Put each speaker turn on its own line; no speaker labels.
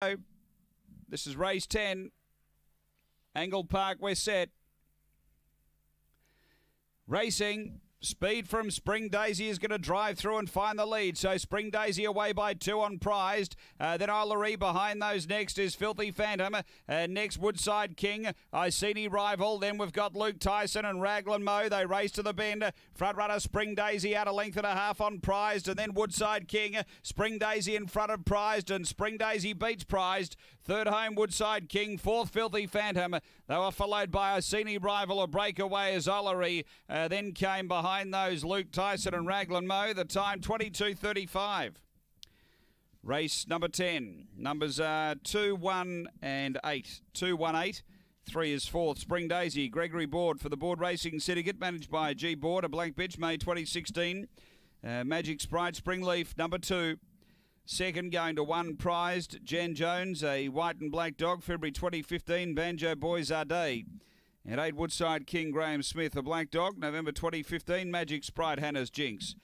This is race 10. Angle Park, we're set. Racing. Speed from Spring Daisy is going to drive through and find the lead. So Spring Daisy away by two on prized. Uh, then Ollery behind those next is Filthy Phantom. Uh, next Woodside King, Iceni Rival. Then we've got Luke Tyson and Raglan Mo. They race to the bend. Front runner Spring Daisy out a length and a half on prized. And then Woodside King, Spring Daisy in front of prized. And Spring Daisy beats prized. Third home Woodside King. Fourth Filthy Phantom. They were followed by Iceni Rival. A breakaway as Ollery. Uh, then came behind behind those Luke Tyson and Raglan Mo. The time 22.35. Race number 10. Numbers are 2, 1 and 8. 2, 1, 8. Three is fourth. Spring Daisy, Gregory Board for the Board Racing Syndicate, managed by G Board, a blank bitch, May 2016. Uh, Magic Sprite, Springleaf, number two. Second going to one prized, Jen Jones, a white and black dog, February 2015, Banjo Boys Are Day. And eight Woodside King Graham Smith, a black dog, November 2015, Magic Sprite Hannah's Jinx.